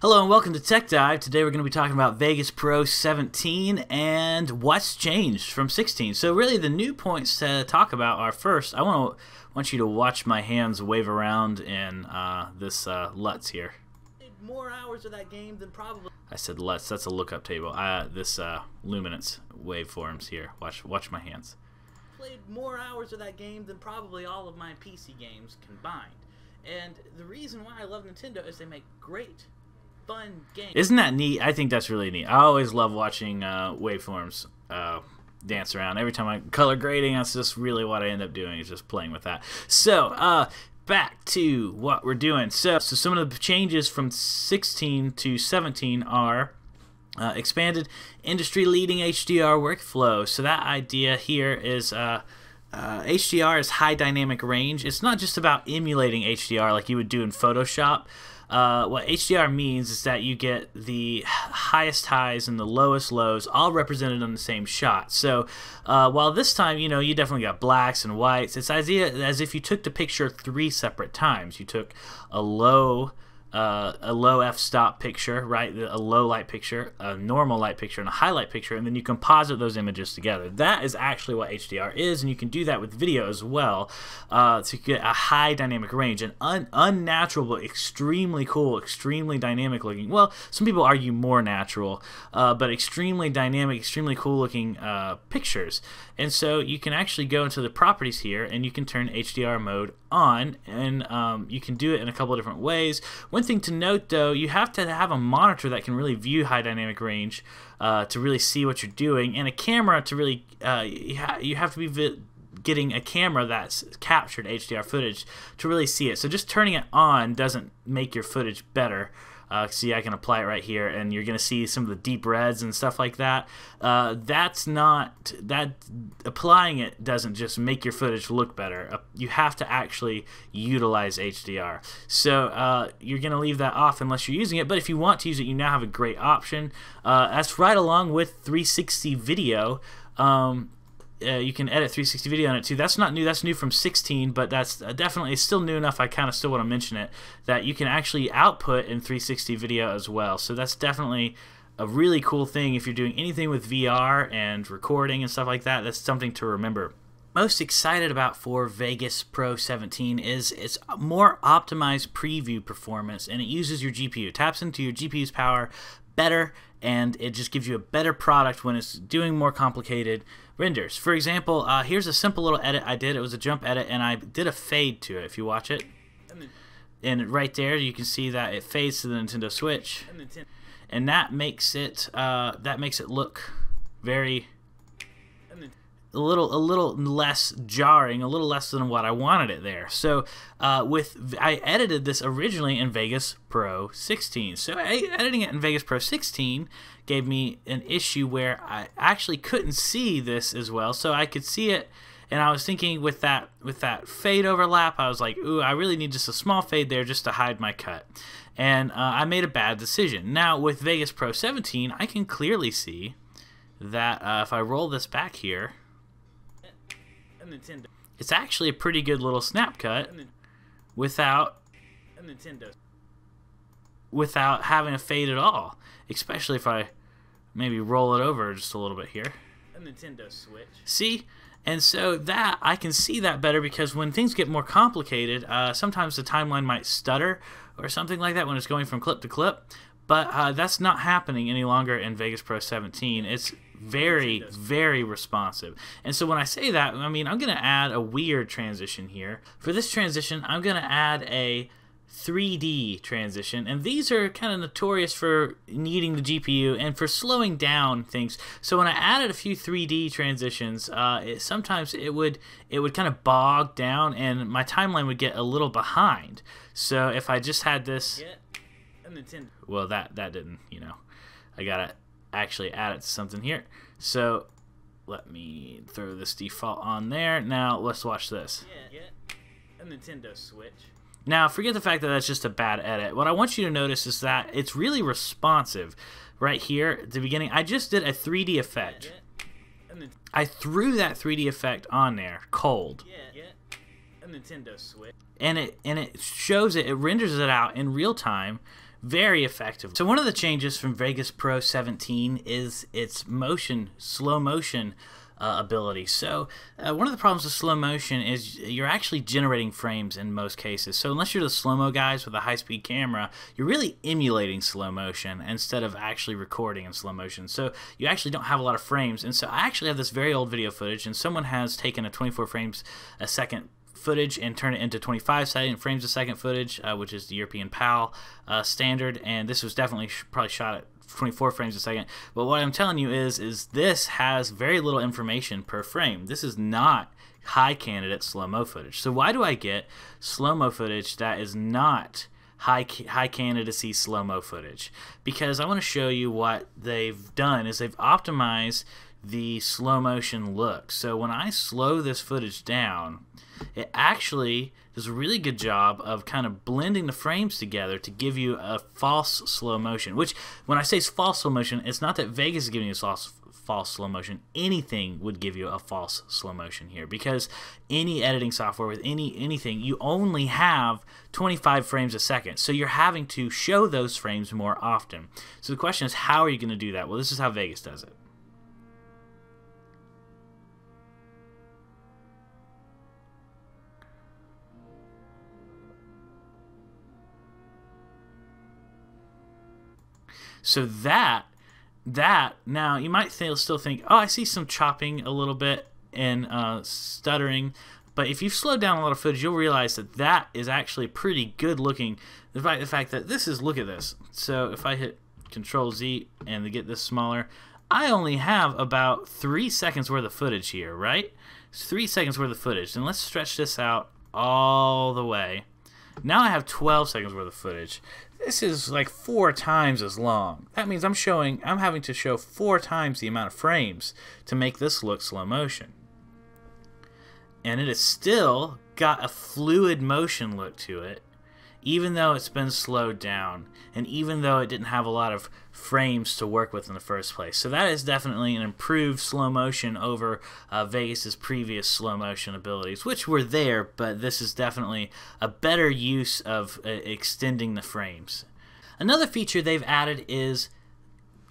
Hello and welcome to Tech Dive. Today we're going to be talking about Vegas Pro 17 and what's changed from 16. So really the new points to talk about are first, I want to want you to watch my hands wave around in uh, this uh, LUTs here. More hours of that game than probably. I said LUTs, that's a lookup table. Uh, this uh, luminance waveforms here. Watch, watch my hands. Played more hours of that game than probably all of my PC games combined. And the reason why I love Nintendo is they make great fun game. Isn't that neat? I think that's really neat. I always love watching uh, waveforms uh, dance around. Every time I color grading, that's just really what I end up doing is just playing with that. So, uh, back to what we're doing. So, so some of the changes from 16 to 17 are uh, expanded industry-leading HDR workflow. So that idea here is. Uh, uh, HDR is high dynamic range. It's not just about emulating HDR like you would do in Photoshop. Uh, what HDR means is that you get the highest highs and the lowest lows all represented on the same shot. So uh, while this time, you know, you definitely got blacks and whites, it's as if you took the picture three separate times. You took a low uh, a low f-stop picture, right? A low light picture, a normal light picture, and a highlight picture, and then you composite those images together. That is actually what HDR is, and you can do that with video as well uh, to get a high dynamic range, an un unnatural but extremely cool, extremely dynamic looking. Well, some people argue more natural, uh, but extremely dynamic, extremely cool looking uh, pictures. And so you can actually go into the properties here, and you can turn HDR mode on, and um, you can do it in a couple different ways. One thing to note, though, you have to have a monitor that can really view high dynamic range uh, to really see what you're doing, and a camera to really uh, you, ha you, have to be getting a camera that's captured HDR footage to really see it. So just turning it on doesn't make your footage better. Uh, see, I can apply it right here, and you're going to see some of the deep reds and stuff like that. Uh, that's not that applying it doesn't just make your footage look better. Uh, you have to actually utilize HDR. So uh, you're going to leave that off unless you're using it. But if you want to use it, you now have a great option. Uh, that's right along with 360 video. Um, uh, you can edit 360 video on it too. That's not new. That's new from 16, but that's uh, definitely still new enough. I kind of still want to mention it that you can actually output in 360 video as well. So that's definitely a really cool thing if you're doing anything with VR and recording and stuff like that. That's something to remember. Most excited about for Vegas Pro 17 is its more optimized preview performance, and it uses your GPU. It taps into your GPU's power better, and it just gives you a better product when it's doing more complicated renders. For example, uh, here's a simple little edit I did. It was a jump edit, and I did a fade to it. If you watch it, and right there you can see that it fades to the Nintendo Switch, and that makes it uh, that makes it look very a little a little less jarring, a little less than what I wanted it there. So uh, with I edited this originally in Vegas Pro 16. So I, editing it in Vegas Pro 16 gave me an issue where I actually couldn't see this as well. So I could see it, and I was thinking with that with that fade overlap, I was like, ooh, I really need just a small fade there just to hide my cut. And uh, I made a bad decision. Now with Vegas Pro 17, I can clearly see that uh, if I roll this back here Nintendo. It's actually a pretty good little snap cut without Nintendo. Without having a fade at all, especially if I maybe roll it over just a little bit here. A Nintendo Switch. See, and so that I can see that better because when things get more complicated, uh, sometimes the timeline might stutter or something like that when it's going from clip to clip. But uh, that's not happening any longer in Vegas Pro 17. It's very, very responsive. And so when I say that, I mean, I'm going to add a weird transition here. For this transition, I'm going to add a 3D transition, and these are kind of notorious for needing the GPU and for slowing down things. So when I added a few 3D transitions, uh, it, sometimes it would it would kind of bog down, and my timeline would get a little behind. So if I just had this, well, that that didn't, you know, I gotta actually add it to something here. So let me throw this default on there. Now let's watch this. Yeah, yeah. A Nintendo Switch. Now forget the fact that that's just a bad edit. What I want you to notice is that it's really responsive. Right here at the beginning, I just did a 3D effect. Yeah, I threw that 3D effect on there, cold. Yeah, yeah. A Nintendo Switch. And it and it shows it, it renders it out in real time very effective. So one of the changes from Vegas Pro 17 is its motion, slow motion uh, ability. So uh, one of the problems with slow motion is you're actually generating frames in most cases. So unless you're the slow-mo guys with a high-speed camera, you're really emulating slow motion instead of actually recording in slow motion. So you actually don't have a lot of frames. And so I actually have this very old video footage, and someone has taken a 24 frames a second footage and turn it into 25 frames a second footage, uh, which is the European PAL uh, standard. And this was definitely sh probably shot at 24 frames a second. But what I'm telling you is, is this has very little information per frame. This is not high candidate slow-mo footage. So why do I get slow-mo footage that is not high high candidacy slow-mo footage? Because I want to show you what they've done is they've optimized the slow motion look. So when I slow this footage down, it actually does a really good job of kind of blending the frames together to give you a false slow motion. Which, when I say false slow motion, it's not that Vegas is giving you false false slow motion. Anything would give you a false slow motion here because any editing software with any anything, you only have 25 frames a second. So you're having to show those frames more often. So the question is, how are you going to do that? Well, this is how Vegas does it. So that that now you might still think, oh, I see some chopping a little bit and uh, stuttering, but if you've slowed down a lot of footage, you'll realize that that is actually pretty good looking. Fact, the fact that this is, look at this. So if I hit Control Z and get this smaller, I only have about three seconds worth of footage here, right? It's three seconds worth of footage. And let's stretch this out all the way. Now I have 12 seconds worth of footage. This is like four times as long. That means I'm showing, I'm having to show four times the amount of frames to make this look slow motion. And it has still got a fluid motion look to it even though it's been slowed down and even though it didn't have a lot of frames to work with in the first place. So that is definitely an improved slow motion over uh, Vegas's previous slow motion abilities, which were there, but this is definitely a better use of uh, extending the frames. Another feature they've added is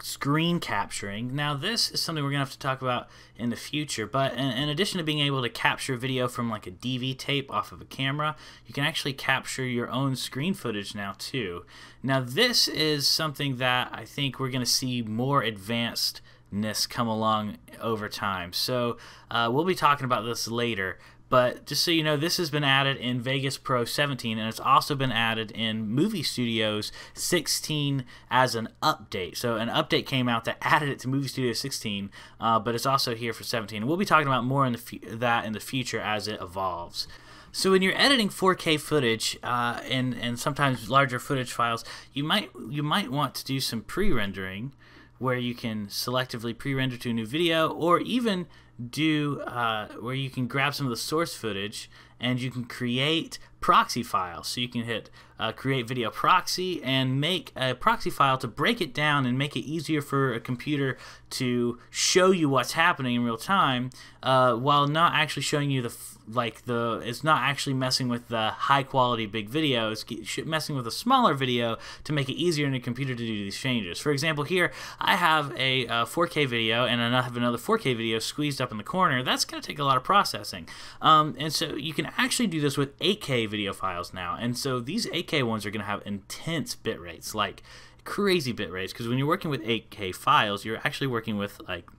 screen capturing. Now, this is something we're going to have to talk about in the future, but in, in, addition to being able to capture video from like a DV tape off of a camera, you can actually capture your own screen footage now too. Now, this is something that I think we're going to see more advancedness come along over time. So, uh, we'll be talking about this later, but just so you know, this has been added in Vegas Pro 17, and it's also been added in Movie Studios 16 as an update. So an update came out that added it to Movie Studio 16, uh, but it's also here for 17. And we'll be talking about more in the that in the future as it evolves. So when you're editing 4K footage uh, and and sometimes larger footage files, you might you might want to do some pre-rendering, where you can selectively pre-render to a new video, or even do uh, where you can grab some of the source footage and you can create proxy files. So you can hit uh, create video proxy and make a proxy file to break it down and make it easier for a computer to show you what's happening in real time uh, while not actually showing you the like the it's not actually messing with the high quality big video it's messing with a smaller video to make it easier in a computer to do these changes for example here I have a, a 4k video and I have another 4k video squeezed up in the corner that's going to take a lot of processing. Um, and so you can actually do this with 8k video files now. And so these 8k ones are going to have intense bit rates like crazy bit rates because when you're working with 8k files you're actually working with like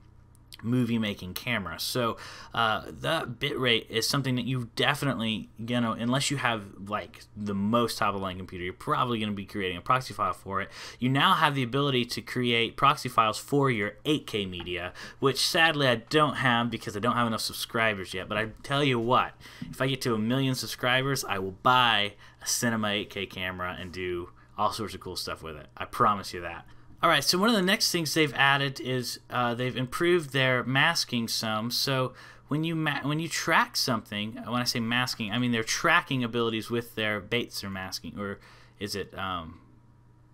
movie making camera. So uh, that bitrate is something that you definitely, you know, unless you have like the most top of line computer, you're probably going to be creating a proxy file for it. You now have the ability to create proxy files for your 8K media, which sadly I don't have because I don't have enough subscribers yet. But I tell you what, if I get to a million subscribers, I will buy a Cinema 8K camera and do all sorts of cool stuff with it. I promise you that. All right, so one of the next things they've added is uh, they've improved their masking some. So when you when you track something, when I say masking, I mean their tracking abilities with their Bezier masking, or is it um,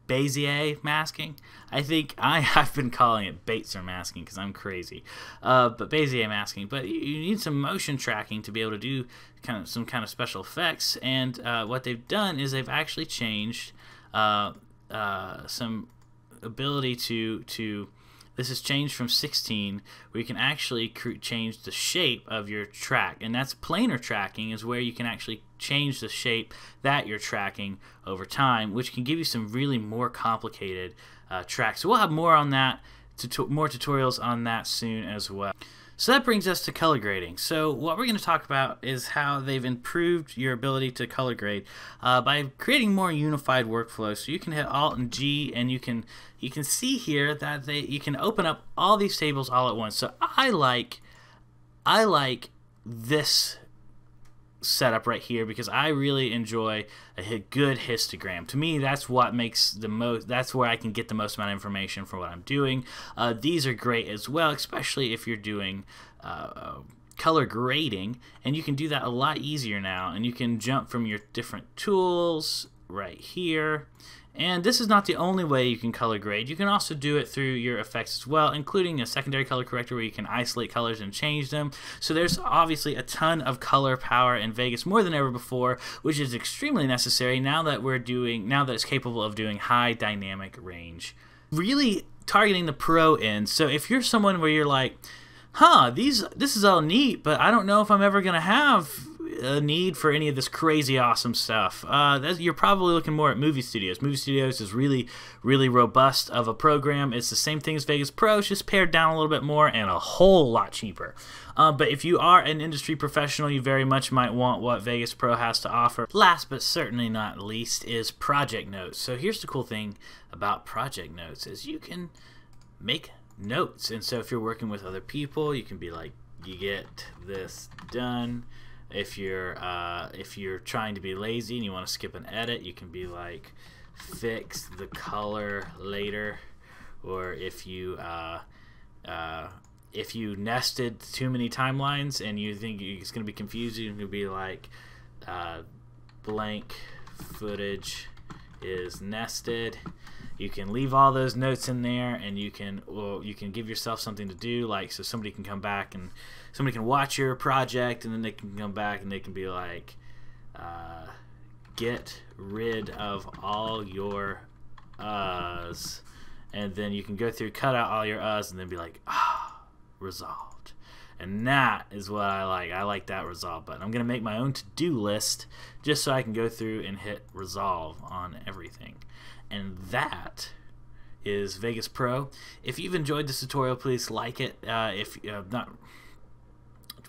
Bezier masking? I think I, have been calling it Bezier masking because I'm crazy, uh, but Bezier masking. But you, you, need some motion tracking to be able to do kind of some kind of special effects. And uh, what they've done is they've actually changed uh, uh, some ability to to this has changed from 16 where you can actually change the shape of your track. And that's planar tracking is where you can actually change the shape that you're tracking over time which can give you some really more complicated uh, tracks. So we'll have more on that to more tutorials on that soon as well so that brings us to color grading. So what we're going to talk about is how they've improved your ability to color grade uh, by creating more unified workflows. So you can hit Alt and G, and you can you can see here that they you can open up all these tables all at once. So I like I like this setup right here because I really enjoy a good histogram. To me, that's what makes the most. That's where I can get the most amount of information for what I'm doing. Uh, these are great as well, especially if you're doing. Uh, color grading and you can do that a lot easier now and you can jump from your different tools right here and this is not the only way you can color grade. You can also do it through your effects as well, including a secondary color corrector where you can isolate colors and change them. So there's obviously a ton of color power in Vegas, more than ever before, which is extremely necessary now that we're doing, now that it's capable of doing high dynamic range. Really targeting the pro end. So if you're someone where you're like, huh, these this is all neat, but I don't know if I'm ever gonna have a need for any of this crazy awesome stuff. Uh, you're probably looking more at movie studios. Movie studios is really, really robust of a program. It's the same thing as Vegas Pro, it's just pared down a little bit more and a whole lot cheaper. Uh, but if you are an industry professional, you very much might want what Vegas Pro has to offer. Last but certainly not least is Project Notes. So here's the cool thing about Project Notes is you can make notes. And so if you're working with other people, you can be like, you get this done if you're uh, if you're trying to be lazy and you want to skip an edit, you can be like fix the color later, or if you uh, uh, if you nested too many timelines and you think it's going to be confusing, you can be like uh, blank footage is nested. You can leave all those notes in there and you can well, you can give yourself something to do like so somebody can come back and somebody can watch your project and then they can come back and they can be like uh, get rid of all your uhs and then you can go through cut out all your uhs and then be like ah resolved and that is what I like. I like that resolve button. I'm going to make my own to-do list just so I can go through and hit resolve on everything and that is Vegas Pro. If you've enjoyed this tutorial, please like it. Uh, if uh, not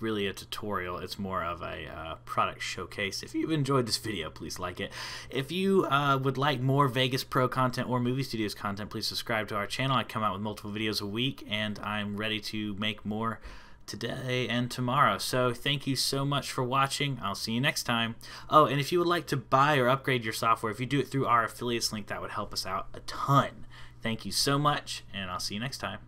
really a tutorial, it's more of a uh, product showcase. If you've enjoyed this video, please like it. If you uh, would like more Vegas Pro content or Movie Studios content, please subscribe to our channel. I come out with multiple videos a week, and I'm ready to make more today and tomorrow. So thank you so much for watching. I'll see you next time. Oh, and if you would like to buy or upgrade your software, if you do it through our affiliates link, that would help us out a ton. Thank you so much, and I'll see you next time.